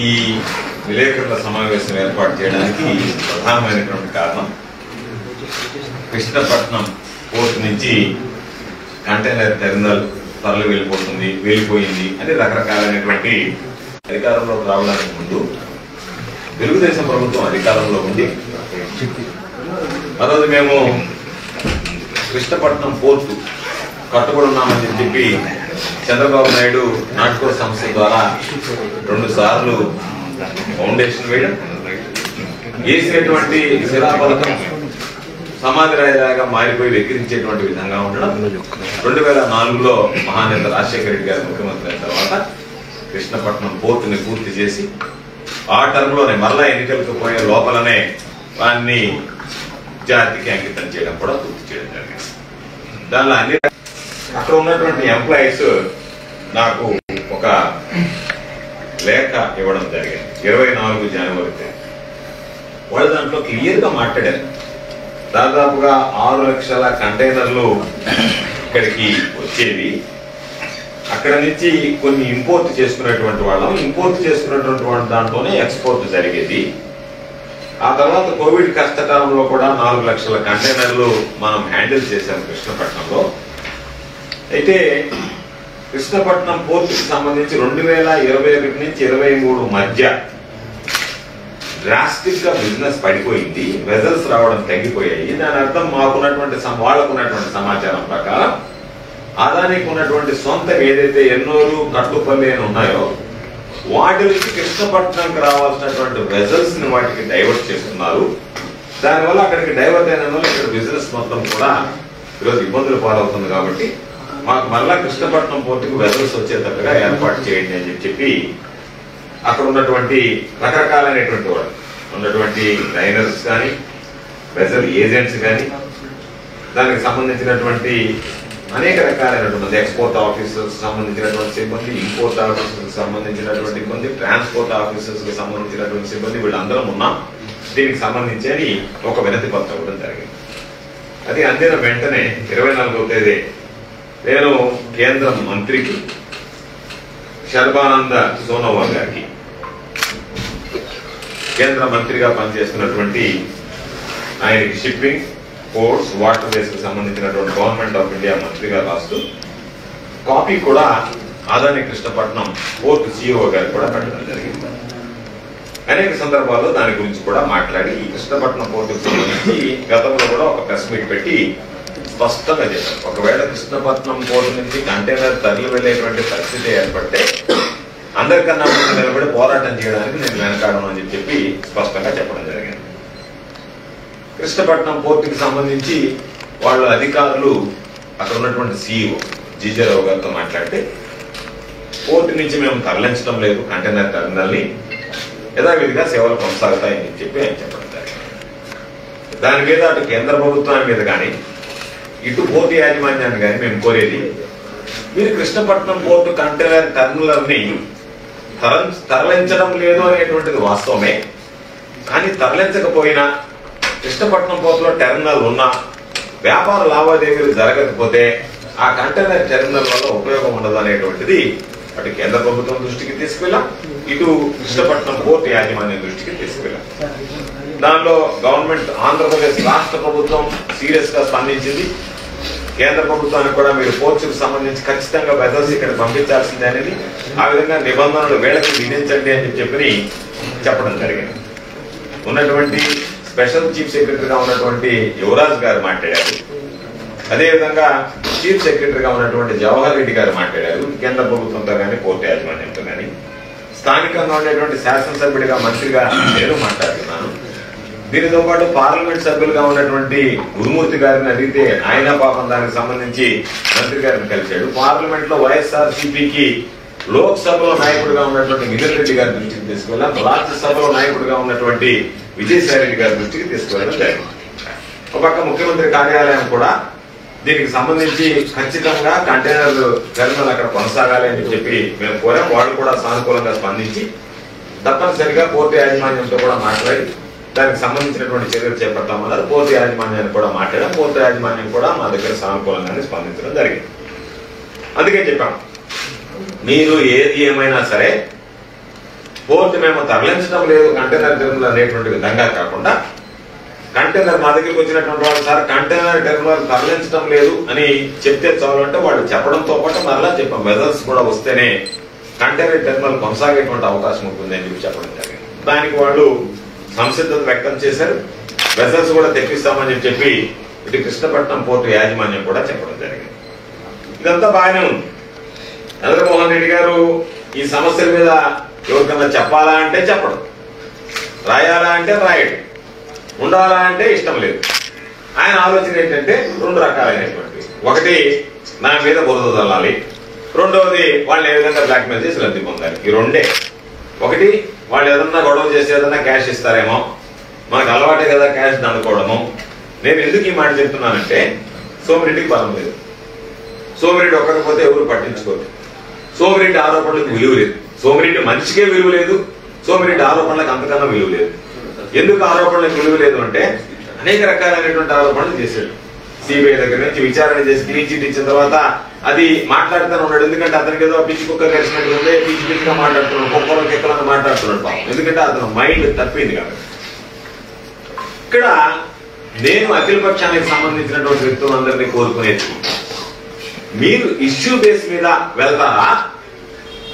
ఈ విలేకరుల సమావేశం ఏర్పాటు చేయడానికి ప్రధానమైనటువంటి కారణం కృష్ణపట్నం పోర్టు నుంచి కంటైనర్ టెర్మినల్ తరలి వెళ్ళిపోతుంది వెళ్ళిపోయింది అని రకరకాలైనటువంటి అధికారంలోకి రావడానికి ముందు తెలుగుదేశం ప్రభుత్వం అధికారంలో ఉంది ఆ రోజు మేము కృష్ణపట్నం పోర్టు కట్టుబడి ఉన్నామని చెప్పి చంద్రబాబు నాయుడు నాటకో సంస్థ ద్వారా రెండు సార్లు ఫౌండేషన్ వేయడం. వేసినటువంటి శిలాఫలకం సమాధి రాయిలాగా మారిపోయి వెక్కిరించేటువంటి విధంగా ఉండడం. రెండు వేల నాలుగులో మహానేత రాజశేఖర రెడ్డి గారు ముఖ్యమంత్రి అయిన తర్వాత కృష్ణపట్నం పోర్టుని పూర్తి చేసి ఆ టర్మ్లోనే మరలా ఎన్నికలకు పోయే లోపలనే దాన్ని జాతికి అంకితం చేయడం కూడా పూర్తి చేయడం జరిగింది. దానిలో అన్ని అక్కడ ఉన్నటువంటి ఎంప్లాయీస్ నాకు ఒక లేఖ ఇవ్వడం జరిగింది. ఇరవై నాలుగు జనవరి తేదీ. వాళ్ళు దాంట్లో క్లియర్గా మాట్లాడారు. దాదాపుగా ఆరు లక్షల కంటైనర్లు ఇక్కడికి వచ్చేవి. అక్కడ నుంచి కొన్ని ఇంపోర్ట్ చేసుకునేటువంటి వాళ్ళం. ఇంపోర్ట్ చేసుకునేటువంటి దాంట్లోనే ఎక్స్పోర్ట్ జరిగేది. ఆ తర్వాత కోవిడ్ కష్టకాలంలో కూడా నాలుగు లక్షల కంటైనర్లు మనం హ్యాండిల్ చేశాం కృష్ణపట్నంలో. అయితే కృష్ణపట్నం పోర్టుకి సంబంధించి రెండు వేల ఇరవై ఒకటి నుంచి ఇరవై మూడు మధ్య డ్రాస్టిక్గా బిజినెస్ పడిపోయింది. వెజల్స్ రావడం తగ్గిపోయాయి. దాని అర్థం మాకున్నటువంటి సమ- వాళ్ళకున్నటువంటి సమాచారం ప్రకారం అదానికి ఉన్నటువంటి సొంత ఏదైతే ఎన్నోరు కట్టుపల్లి అని ఉన్నాయో వాటి నుంచి కృష్ణపట్నంకి రావాల్సినటువంటి వెజల్స్ని వాటికి డైవర్ట్ చేస్తున్నారు. దానివల్ల అక్కడికి డైవర్ట్ అయిన వల్ల ఇక్కడ బిజినెస్ మొత్తం కూడా ఈరోజు ఇబ్బందులు పాలవుతుంది కాబట్టి మాకు మళ్ళా కృష్ణపట్నం పోర్టుకు వెజల్స్ వచ్చేటట్టుగా ఏర్పాటు చేయండి అని చెప్పి అక్కడ ఉన్నటువంటి రకరకాలైనటువంటి వాళ్ళు ఉన్నటువంటి లైనర్స్ కానీ వెజల్ ఏజెంట్స్ కానీ దానికి సంబంధించినటువంటి అనేక రకాలైనటువంటి ఎక్స్పోర్ట్ ఆఫీసర్స్ సంబంధించినటువంటి సిబ్బంది ఇంపోర్ట్ ఆఫీసర్స్ సంబంధించినటువంటి సిబ్బంది ట్రాన్స్పోర్ట్ ఆఫీసర్స్కి సంబంధించినటువంటి సిబ్బంది వీళ్ళందరం ఉన్నాం. దీనికి సంబంధించి అని ఒక వినతి పత్రం ఇవ్వడం జరిగింది. అది అందిన వెంటనే ఇరవై నాలుగో తేదీ నేను కేంద్ర మంత్రికి శర్బానంద సోనోవాల్ గారికి కేంద్ర మంత్రిగా పనిచేస్తున్నటువంటి ఆయనకి షిప్పింగ్ పోర్ట్స్ వాటర్ వేస్ సంబంధించినటువంటి గవర్నమెంట్ ఆఫ్ ఇండియా మంత్రిగా రాస్తూ కాపీ కూడా ఆదాని కృష్ణపట్నం పోర్ట్ సిఇఓ గారికి కూడా పెట్టడం జరిగింది. అనేక సందర్భాల్లో దాని గురించి కూడా మాట్లాడి ఈ కృష్ణపట్నం పోర్టుకు సంబంధించి గతంలో కూడా ఒక ప్రెస్ మీట్ పెట్టి స్పష్టంగా చెప్పారు ఒకవేళ కృష్ణపట్నం పోర్టు నుంచి కంటైనర్ తరలి వెళ్ళేటువంటి పరిస్థితి ఏర్పడితే అందరికన్నా ముందు నిలబడి పోరాటం చేయడానికి నేను వెనకాడను అని చెప్పి స్పష్టంగా చెప్పడం జరిగింది. కృష్ణపట్నం పోర్టుకి సంబంధించి వాళ్ళ అధికారులు అక్కడ ఉన్నటువంటి సీఈఓ జీజారావు గారితో మాట్లాడితే పోర్టు నుంచి మేము తరలించడం లేదు కంటైనర్ టెర్మినల్ని యథావిధిగా సేవలు కొనసాగుతాయని చెప్పి ఆయన చెప్పడం జరిగింది. దాని మీద అటు కేంద్ర ప్రభుత్వాన్ని మీద కానీ ఇటు పోర్టు యాజమాన్యాన్ని కానీ మేము కోరేది మీరు కృష్ణపట్నం పోర్టు కంటైనర్ టర్మినల్ని తరం తరలించడం లేదు అనేటువంటిది వాస్తవమే. కానీ తరలించకపోయినా కృష్ణపట్నం పోర్టులో టెర్మినల్ ఉన్నా వ్యాపార లావాదేవీలు జరగకపోతే ఆ కంటైనర్ టెర్మినల్ వల్ల ఉపయోగం ఉండదు అనేటువంటిది అటు కేంద్ర ప్రభుత్వం దృష్టికి తీసుకెళ్ళాం ఇటు కృష్ణపట్నం పోర్టు యాజమాన్యం దృష్టికి తీసుకెళ్ళాం. దానిలో గవర్నమెంట్ ఆంధ్రప్రదేశ్ రాష్ట్ర ప్రభుత్వం సీరియస్గా స్పందించింది. కేంద్ర ప్రభుత్వానికి కూడా మీరు పోర్చుకు సంబంధించి ఖచ్చితంగా వెదర్స్ ఇక్కడ పంపించాల్సిందే అనేది ఆ విధంగా నిబంధనలు వేళకి విధించండి అని చెప్పి చెప్పడం జరిగింది. ఉన్నటువంటి స్పెషల్ చీఫ్ సెక్రటరీగా ఉన్నటువంటి యువరాజ్ గారు మాట్లాడారు. అదేవిధంగా చీఫ్ సెక్రటరీగా ఉన్నటువంటి జవహర్ రెడ్డి గారు మాట్లాడారు. కేంద్ర ప్రభుత్వంతో కానీ కోర్టు యాజమాన్యంతో కానీ స్థానికంగా ఉండేటువంటి శాసనసభ్యుడిగా మంత్రిగా నేను మాట్లాడారు దీనితో పాటు పార్లమెంట్ సభ్యులుగా ఉన్నటువంటి గురుమూర్తి గారిని అడిగితే ఆయన పాపం దానికి సంబంధించి మంత్రి గారిని కలిశాడు. పార్లమెంట్లో వైఎస్ఆర్ సిపికి లోక్సభలో నాయకుడిగా ఉన్నటువంటి మిథున్ రెడ్డి గారి దృష్టికి తీసుకెళ్ళాం రాజ్యసభలో నాయకుడిగా ఉన్నటువంటి విజయసాయి రెడ్డి గారి దృష్టికి తీసుకెళ్ళడం జరిగింది. ఒక పక్క ముఖ్యమంత్రి కార్యాలయం కూడా దీనికి సంబంధించి ఖచ్చితంగా కంటైనర్ టెర్మినల్ అక్కడ కొనసాగాలి అని చెప్పి మేము కోరాం. వాళ్ళు కూడా సానుకూలంగా స్పందించి తప్పనిసరిగా కోర్టు యాజమాన్యంతో కూడా మాట్లాడి దానికి సంబంధించినటువంటి చర్యలు చేపడతామన్నారు పోర్టు యాజమాన్యాన్ని కూడా మాట్లాడడం పోర్టు యాజమాన్యం కూడా మా దగ్గర సానుకూలంగానే స్పందించడం జరిగింది. అందుకే చెప్పాం. మీరు ఏది ఏమైనా సరే పోర్ట్ మేము తరలించడం లేదు కంటైనర్ టెర్మినల్ అనేటువంటి విధంగా కాకుండా కంటైనర్ మా దగ్గరికి వచ్చినటువంటి వాళ్ళు సార్ కంటైనర్ టెర్మినల్ తరలించడం లేదు అని చెప్తే చాలు అంటే వాళ్ళు చెప్పడంతో పాటు మరలా చెప్పాం. వెజల్స్ కూడా వస్తేనే కంటైనర్ టెర్మినల్ కొనసాగేటువంటి అవకాశం ఉంటుంది అని చెప్పి చెప్పడం జరిగింది. దానికి వాళ్ళు సంసిద్ధత వ్యక్తం చేశారు. వెజల్స్ కూడా తెప్పిస్తామని చెప్పి ఇటు కృష్ణపట్నం పోర్టు యాజమాన్యం కూడా చెప్పడం జరిగింది. ఇదంతా బాగానే ఉంది. చంద్రమోహన్ రెడ్డి గారు ఈ సమస్యల మీద ఎవరికన్నా చెప్పాలా అంటే చెప్పడం. రాయాలా అంటే రాయడు. ఉండాలా అంటే ఇష్టం లేదు. ఆయన ఆలోచన ఏంటంటే రెండు రకాలైనటువంటి. ఒకటి నా మీద బురద చల్లాలి రెండవది వాళ్ళు ఏ విధంగా బ్లాక్మెయిల్ చేసి లబ్ధి పొందాలి. ఈ రెండే. ఒకటి వాళ్ళు ఏదన్నా గొడవ చేసి ఏదన్నా క్యాష్ ఇస్తారేమో మనకు అలవాటే కదా క్యాష్ దండుకోవడము నేను ఎందుకు ఈ మాట చెప్తున్నానంటే సోమిరెడ్డికి బలం లేదు. సోమిరెడ్డి ఒక్కకపోతే ఎవరు పట్టించుకోరు. సోమిరెడ్డి ఆరోపణలకు విలువ లేదు. సోమిరెడ్డి మనిషికే విలువ లేదు. సోమిరెడ్డి ఆరోపణలకు అంతకన్నా విలువ లేదు. ఎందుకు ఆరోపణలకు విలువ లేదు అంటే అనేక రకాలైనటువంటి ఆరోపణలు చేశాడు. సిబిఐ దగ్గర నుంచి విచారణ చేసి క్లీన్ చిట్ ఇచ్చిన తర్వాత అది మాట్లాడుతూనే ఉన్నాడు. ఎందుకంటే అతనికి ఏదో పిచ్చి కుక్క కలిసినట్టు ఉంది. పిచ్చి పిచ్చిగా మాట్లాడుతున్నాడు. కుక్కలు కిక్కలను మాట్లాడుతున్నాడు పాపం. ఎందుకంటే అతను మైండ్ తప్పింది కాబట్టి. ఇక్కడ నేను అఖిల పక్షానికి సంబంధించినటువంటి వ్యక్తులందరినీ కోరుకునేది మీరు ఇష్యూ బేస్ మీద వెళ్తారా?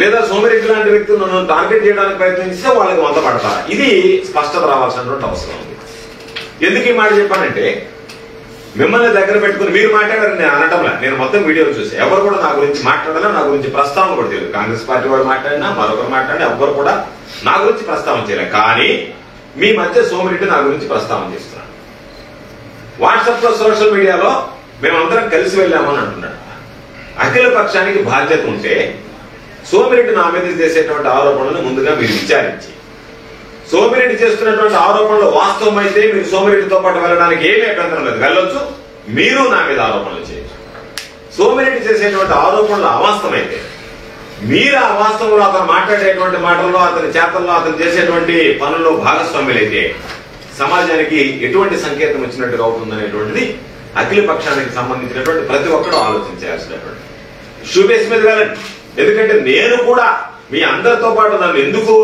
లేదా సోమరెడ్డి లాంటి వ్యక్తులు నన్ను టార్గెట్ చేయడానికి ప్రయత్నిస్తే వాళ్ళకి వంద పడతారా ఇది స్పష్టత రావాల్సినటువంటి అవసరం ఉంది. ఎందుకు ఈ మాట చెప్పానంటే మిమ్మల్ని దగ్గర పెట్టుకుని మీరు మాట్లాడారు నేను అనటంలా. నేను మొత్తం వీడియోలు చూసి. ఎవరు కూడా నా గురించి మాట్లాడాలా? నా గురించి ప్రస్తావన కూడా తెలియదు కాంగ్రెస్ పార్టీ వాడు మాట్లాడినా మరొకరు మాట్లాడినా ఎవ్వరు కూడా నా గురించి ప్రస్తావన చేయలేదు కానీ మీ మధ్య సోమిరెడ్డి నా గురించి ప్రస్తావన చేస్తున్నాడు. వాట్సాప్లో సోషల్ మీడియాలో మేమందరం కలిసి వెళ్ళామని అంటున్నాడు. అఖిల పక్షానికి బాధ్యత ఉంటే సోమిరెడ్డి నా మీద చేసేటువంటి ఆరోపణలను ముందుగా మీరు విచారించి సోమిరెడ్డి చేస్తున్నటువంటి ఆరోపణలు వాస్తవం అయితే మీరు సోమిరెడ్డితో పాటు వెళ్ళడానికి ఏమీ అభ్యంతరం లేదు. వెళ్ళొచ్చు. మీరు నా మీద ఆరోపణలు చేయొచ్చు. సోమిరెడ్డి చేసేటువంటి ఆరోపణలు అవాస్తవమైతే మీరు ఆ వాస్తవంలో అతను మాట్లాడేటువంటి మాటల్లో అతని చేతల్లో అతను చేసేటువంటి పనుల్లో భాగస్వామ్యులైతే సమాజానికి ఎటువంటి సంకేతం ఇచ్చినట్టుగా అవుతుందనేటువంటిది అఖిల పక్షానికి సంబంధించినటువంటి ప్రతి ఒక్కరూ ఆలోచించాల్సినటువంటి షూబేస్ మీద వెళ్ళండి. ఎందుకంటే నేను కూడా మీ అందరితో పాటు నన్ను ఎందుకు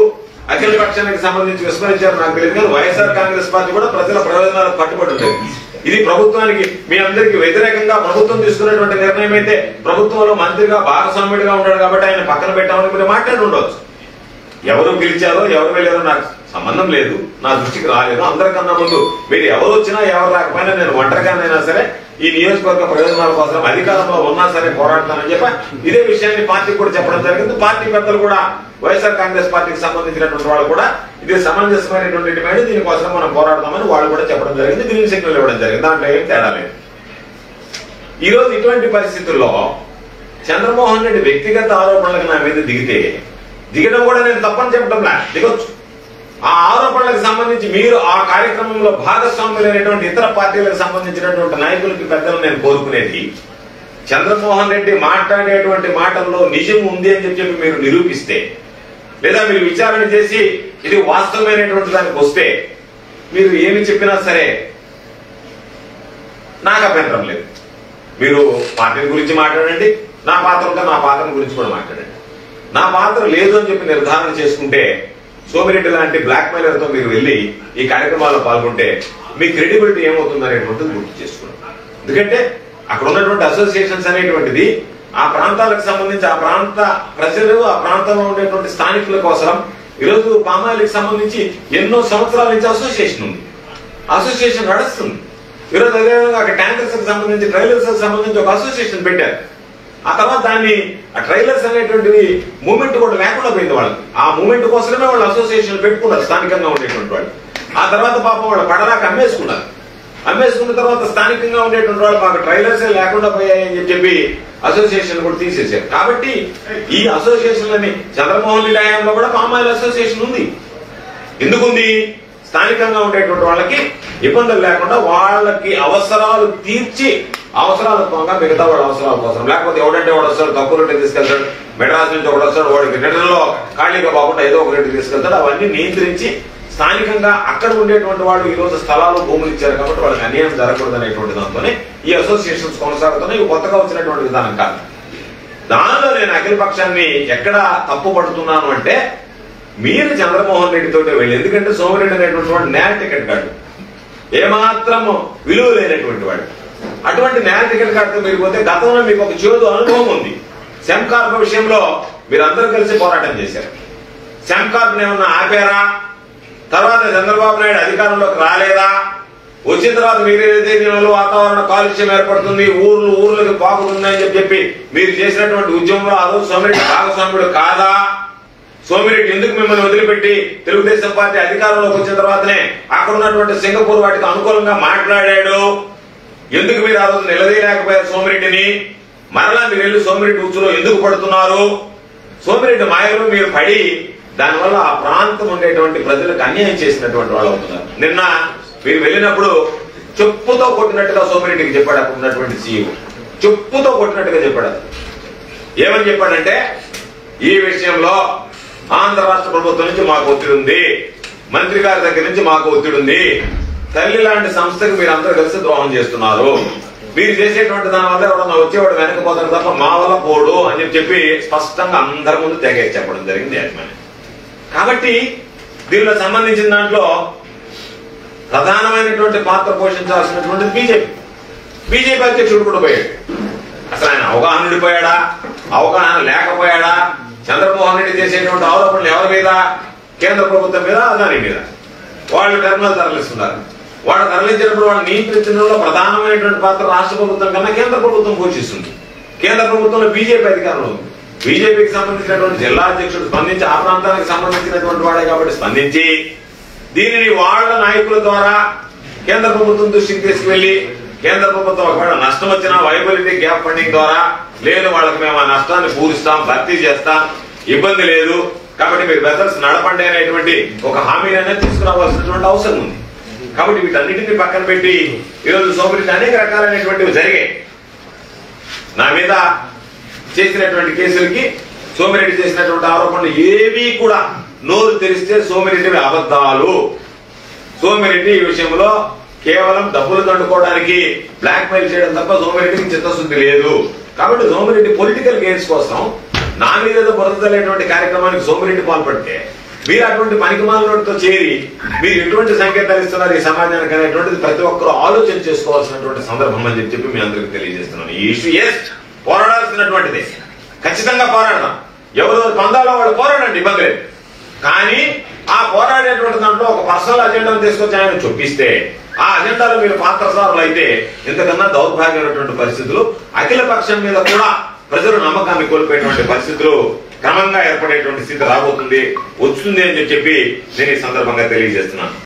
అఖిల పక్షానికి సంబంధించి విస్మరించారు నాకు తెలియదు కానీ వైఎస్ఆర్ కాంగ్రెస్ పార్టీ కూడా ప్రజల ప్రయోజనాలకు కట్టుబడి ఉంటుంది. ఇది ప్రభుత్వానికి మీ అందరికి వ్యతిరేకంగా ప్రభుత్వం తీసుకున్నటువంటి నిర్ణయం అయితే ప్రభుత్వంలో మంత్రిగా భాగస్వామ్యుడిగా ఉన్నాడు కాబట్టి ఆయన పక్కన పెట్టామని మీరు మాట్లాడి ఉండవచ్చు ఎవరు పిలిచారో ఎవరు వెళ్ళారో నాకు సంబంధం లేదు నా దృష్టికి రాలేదు. అందరికన్నా ముందు మీరు ఎవరు వచ్చినా ఎవరు రాకపోయినా నేను ఒంటరిగానైనా సరే ఈ నియోజకవర్గ ప్రయోజనాల కోసం అధికారంలో ఉన్నా సరే పోరాడతానని చెప్పి ఇదే విషయాన్ని పార్టీకి కూడా చెప్పడం జరిగింది. పార్టీ పెద్దలు కూడా వైఎస్ఆర్ కాంగ్రెస్ పార్టీకి సంబంధించినటువంటి వాళ్ళు కూడా ఇది సమంజసమైనటువంటి డిమాండ్ దీనికోసం మనం పోరాడదామని వాళ్ళు కూడా చెప్పడం జరిగింది గ్రీన్ సిగ్నల్ ఇవ్వడం జరిగింది. దాంట్లో ఏం తేడా లేదు. ఈరోజు ఇటువంటి పరిస్థితుల్లో చంద్రమోహన్ రెడ్డి వ్యక్తిగత ఆరోపణలకు నా మీద దిగితే దిగడం కూడా నేను తప్పని చెప్పడంలా దిగొచ్చు. ఆ ఆరోపణలకు సంబంధించి మీరు ఆ కార్యక్రమంలో భాగస్వాములైనటువంటి ఇతర పార్టీలకు సంబంధించినటువంటి నాయకులకి పెద్దలు నేను కోరుకునేది చంద్రమోహన్ రెడ్డి మాట్లాడేటువంటి మాటల్లో నిజం ఉంది అని చెప్పి మీరు నిరూపిస్తే లేదా మీరు విచారణ చేసి ఇది వాస్తవమైనటువంటి దానికి వస్తే మీరు ఏమి చెప్పినా సరే నాకు అభ్యంతరం లేదు. మీరు పార్టీ గురించి మాట్లాడండి నా పాత్ర ఉంటే నా పాత్ర గురించి కూడా మాట్లాడండి. నా పాత్ర లేదు అని చెప్పి నిర్ధారణ చేసుకుంటే సోమిరెడ్డి లాంటి బ్లాక్ మెయిలర్తో మీరు వెళ్ళి ఈ కార్యక్రమాల్లో పాల్గొంటే మీ క్రెడిబిలిటీ ఏమవుతుంది అనేటువంటిది గుర్తు చేసుకోండి. ఎందుకంటే అక్కడ ఉన్నటువంటి అసోసియేషన్స్ అనేటువంటిది ఆ ప్రాంతాలకు సంబంధించి ఆ ప్రాంత ప్రజలు ఆ ప్రాంతంలో ఉండేటువంటి స్థానికుల కోసం ఈరోజు పామాయిల్కి సంబంధించి ఎన్నో సంవత్సరాల నుంచి అసోసియేషన్ ఉంది. అసోసియేషన్ నడుస్తుంది. ఈరోజు అదేవిధంగా అక్కడ ట్యాంకర్స్ సంబంధించి ట్రైలర్స్కి సంబంధించి ఒక అసోసియేషన్ పెట్టారు. ఆ తర్వాత దాన్ని ఆ ట్రైలర్స్ అనేటువంటివి మూమెంట్ కూడా లేకుండా పోయింది వాళ్ళకి. ఆ మూమెంట్ కోసమే వాళ్ళు అసోసియేషన్ పెట్టుకున్నారు స్థానికంగా ఉండేటువంటి వాళ్ళు. ఆ తర్వాత పాపం వాళ్ళు పడరాక అమ్మేసుకున్నారు. అమ్మేసుకున్న తర్వాత స్థానికంగా ఉండేటువంటి వాళ్ళు మాకు ట్రైలర్స్ లేకుండా పోయాయని చెప్పి అసోసియేషన్ కూడా తీసేశారు. కాబట్టి ఈ అసోసియేషన్లని చంద్రమోహన్ రెడ్డి హయాంలో కూడా పామాయిల్ అసోసియేషన్ ఉంది. ఎందుకుంది? స్థానికంగా ఉండేటువంటి వాళ్ళకి ఇబ్బందులు లేకుండా వాళ్ళకి అవసరాలు తీర్చి అవసరాల పోగా మిగతా వాళ్ళ అవసరాల కోసం. లేకపోతే ఎవడంటే వాడు వస్తాడు తక్కువ రేటు తీసుకెళ్తాడు మెడ్రాస్ నుంచి ఒకటి వస్తాడు వాడికి రిటర్న్లో ఖాళీగా కాకుండా ఏదో ఒక రేటు తీసుకెళ్తాడు అవన్నీ నియంత్రించి స్థానికంగా అక్కడ ఉండేటువంటి వాళ్ళు ఈ రోజు స్థలాలు భూములు ఇచ్చారు కాబట్టి వాళ్ళకి అన్యాయం జరగకూడదు అనేటువంటి దాంతోనే ఈ అసోసియేషన్స్ కొనసాగుతున్నాయి. ఇవి కొత్తగా వచ్చినటువంటి విధానం కాదు. దానిలో నేను అఖిల పక్షాన్ని ఎక్కడ తప్పు పడుతున్నాను అంటే మీరు చంద్రమోహన్ రెడ్డితో వెళ్ళి ఎందుకంటే సోమిరెడ్డి అనేటువంటి వాడు న్యాయ టికెట్ కార్డు ఏమాత్రం విలువ లేనటువంటి వాడు. అటువంటి న్యాయ టికెట్ కార్డుతో మీరు పోతే గతంలో మీకు ఒక చేదు అనుభవం ఉంది. సెంకార్ప విషయంలో మీరు అందరూ కలిసి పోరాటం చేశారు. సెంకార్ప్ ఏమన్నా ఆపారా? తర్వాత చంద్రబాబు నాయుడు అధికారంలోకి రాలేదా? వచ్చిన తర్వాత మీరు ఏదైతే దీనివల్ల వాతావరణ కాలుష్యం ఏర్పడుతుంది ఊర్లు ఊర్లకు పాకుతున్నాయని చెప్పి చెప్పి మీరు చేసినటువంటి ఉద్యమంలో ఆ రోజు సోమిరెడ్డి భాగస్వామ్యుడు కాదా? సోమిరెడ్డి ఎందుకు మిమ్మల్ని వదిలిపెట్టి తెలుగుదేశం పార్టీ అధికారంలోకి వచ్చిన తర్వాతనే అక్కడ ఉన్నటువంటి సింగపూర్ వాటికి అనుకూలంగా మాట్లాడాడు? ఎందుకు మీరు ఆ రోజు నిలదీయలేకపోయారు సోమిరెడ్డిని? మరలా మీరు వెళ్ళి సోమిరెడ్డి ఉచ్చులో ఎందుకు పడుతున్నారు? సోమిరెడ్డి మాయలో మీరు పడి దానివల్ల ఆ ప్రాంతం ఉండేటువంటి ప్రజలకు అన్యాయం చేసినటువంటి వాళ్ళు అవుతున్నారు. నిన్న మీరు వెళ్ళినప్పుడు చెప్పుతో కొట్టినట్టుగా సోమిరెడ్డికి చెప్పాడు అక్కడ ఉన్నటువంటి సీఈఓ. చెప్పుతో కొట్టినట్టుగా చెప్పాడు ఏమని చెప్పాడంటే ఈ విషయంలో ఆంధ్ర రాష్ట్ర ప్రభుత్వం నుంచి మాకు ఒత్తిడి ఉంది. మంత్రి గారి దగ్గర నుంచి మాకు ఒత్తిడి ఉంది. తల్లి లాంటి సంస్థకి మీరు అందరూ కలిసి ద్రోహం చేస్తున్నారు. మీరు చేసేటువంటి దాని వల్ల ఎవరన్నా వచ్చేవాడు వెనకపోతారు తప్ప మా వల్ల పోడు అని చెప్పి చెప్పి స్పష్టంగా అందరి ముందు తెగ చెప్పడం జరిగింది యాజమాన్యం. కాబట్టి దీనిలో సంబంధించిన దాంట్లో ప్రధానమైనటువంటి పాత్ర పోషించాల్సినటువంటిది బీజేపీ. బీజేపీ అధ్యక్షుడు కూడా పోయాడు. అసలు ఆయన అవగాహన ఉండిపోయాడా అవగాహన లేకపోయాడా? చంద్రమోహన్ రెడ్డి చేసేటువంటి ఆరోపణలు ఎవరి మీద? కేంద్ర ప్రభుత్వం మీద అదాని మీద. వాళ్ళు టెర్మినల్ తరలిస్తున్నారు. వాళ్ళు తరలించినప్పుడు వాళ్ళు నియంత్రించడంలో ప్రధానమైనటువంటి పాత్ర రాష్ట్ర ప్రభుత్వం కన్నా కేంద్ర ప్రభుత్వం పోషిస్తుంది. కేంద్ర ప్రభుత్వంలో బీజేపీ అధికారంలో ఉంది. బీజేపీకి సంబంధించినటువంటి జిల్లా అధ్యక్షుడు స్పందించి ఆ ప్రాంతానికి సంబంధించినటువంటి వాడే కాబట్టి స్పందించి దీనిని వాళ్ళ నాయకుల ద్వారా కేంద్ర ప్రభుత్వం దృష్టికి తీసుకువెళ్ళి కేంద్ర ప్రభుత్వం ఒకవేళ నష్టం వచ్చినా వైబిలిటీ గ్యాప్ ఫండింగ్ ద్వారా లేదు వాళ్ళకి మేము ఆ నష్టాన్ని పూరిస్తాం భర్తీ చేస్తాం ఇబ్బంది లేదు. కాబట్టి మీరు వెసల్స్ నడపండి అనేటువంటి ఒక హామీని అనేది తీసుకురావాల్సినటువంటి అవసరం ఉంది. కాబట్టి వీటన్నిటిని పక్కన పెట్టి ఈరోజు సోమరికి అనేక రకాలైనటువంటివి జరిగాయి. నా మీద చేసినటువంటి కేసులకి సోమిరెడ్డి చేసినటువంటి ఆరోపణలు ఏవి కూడా నోరు తెరిస్తే సోమిరెడ్డి అబద్ధాలు. సోమిరెడ్డి ఈ విషయంలో కేవలం డబ్బులు దండుకోవడానికి బ్లాక్ మెయిల్ చేయడం తప్ప సోమిరెడ్డికి చిత్తశుద్ధి లేదు. కాబట్టి సోమిరెడ్డి పొలిటికల్ గెయిన్స్ కోసం నా మీద బురదలేటువంటి కార్యక్రమానికి సోమిరెడ్డి పాల్పడితే మీరు అటువంటి పనికిమాలతో చేరి మీరు ఎటువంటి సంకేతాలు ఇస్తున్నారు ఈ సమాజానికి అనేటువంటిది ప్రతి ఒక్కరూ ఆలోచన చేసుకోవాల్సినటువంటి సందర్భం అని చెప్పి చెప్పి మీ అందరికి తెలియజేస్తున్నాను. ఈ ఇష్యూ ఎస్ పోరాడాల్సినటువంటిది. ఖచ్చితంగా పోరాడదాం. ఎవరు పొందాలో వాళ్ళు పోరాడండి ఇబ్బంది లేదు. కానీ ఆ పోరాడేటువంటి దాంట్లో ఒక పర్సనల్ అజెండాను తీసుకొచ్చి ఆయన చొప్పిస్తే ఆ అజెండాలో మీరు పాత్రసారులు అయితే ఇంతకన్నా దౌర్భాగ్యమైనటువంటి పరిస్థితులు అఖిల పక్షం మీద కూడా ప్రజలు నమ్మకాన్ని కోల్పోయేటువంటి పరిస్థితులు క్రమంగా ఏర్పడేటువంటి స్థితి రాబోతుంది వస్తుంది అని చెప్పి నేను ఈ సందర్భంగా తెలియజేస్తున్నాను.